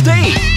state.